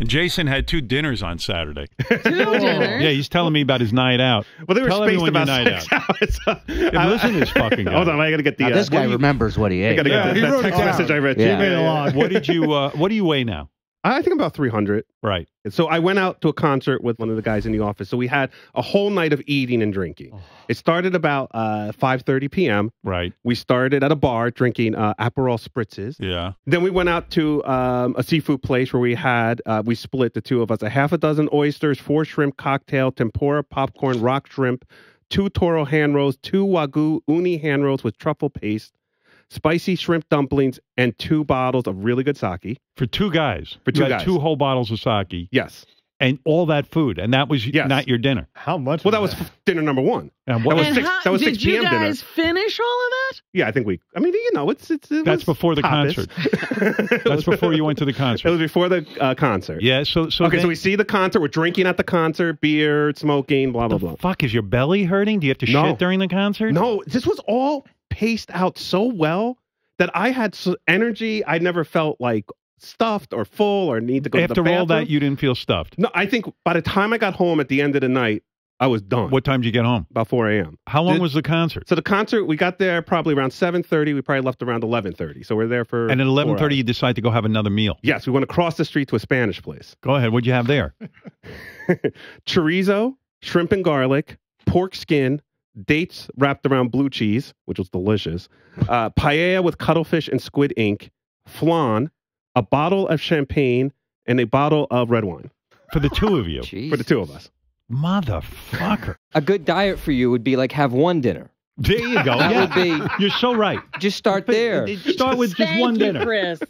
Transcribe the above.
And Jason had two dinners on Saturday. Two dinners. Yeah, he's telling me about his night out. Well, they were Tell spaced everyone about night six out. hours. Yeah, listen to this fucking guy. Hold on, I got to get the. Now, uh, this guy what do you- remembers what he I ate. got to Yeah, get he the, that wrote it text message I read. Yeah. to you. He made a log. What did you? Uh, what do you weigh now? I think about 300. Right. So I went out to a concert with one of the guys in the office. So we had a whole night of eating and drinking. It started about uh, 5:30 p.m. Right. We started at a bar drinking uh, Aperol spritzes. Yeah. Then we went out to um, a seafood place where we had uh, we split the two of us a half a dozen oysters, four shrimp cocktail, tempura, popcorn, rock shrimp, two toro hand rolls, two wagyu uni hand rolls with truffle paste, spicy shrimp dumplings, and two bottles of really good sake. For two guys. For two You had guys. Two whole bottles of sake Yes. and all that food, and that was Yes. not your dinner. How much? Well, that was dinner number one. And what That was six- how, that was did 6 you p.m. dinner. guys finish all of that? Yeah, I think we. I mean, you know, it's it's. It That's was before the tapas. concert. That's before you went to the concert. It was before the uh, concert. Yeah. So so okay, then, so we see the concert. We're drinking at the concert, beer, smoking, blah blah the blah. fuck is your belly hurting? Do you have to No. shit during the concert? No, this was all paced out so well that I had energy. I never felt like stuffed or full or need to go to After the bathroom. all that, you didn't feel stuffed. no, I think by the time I got home at the end of the night, I was done. What time did you get home? About 4 a.m. How long Did- was the concert? So the concert, we got there probably around 7.30. We probably left around 11.30. So we're there for And at four eleven thirty, hours. you decide to go have another meal. Yes, we went across the street to a Spanish place. Go ahead. What'd you have there? chorizo, shrimp and garlic, pork skin, dates wrapped around blue cheese, which was delicious, uh, paella with cuttlefish and squid ink, flan, a bottle of champagne, and a bottle of red wine For the two of you. Jeez. for the two of us. Motherfucker. A good diet for you would be like have one dinner. There you go. That Yeah. would be You're so right. just start there. Start with just Thank one you, dinner. Chris.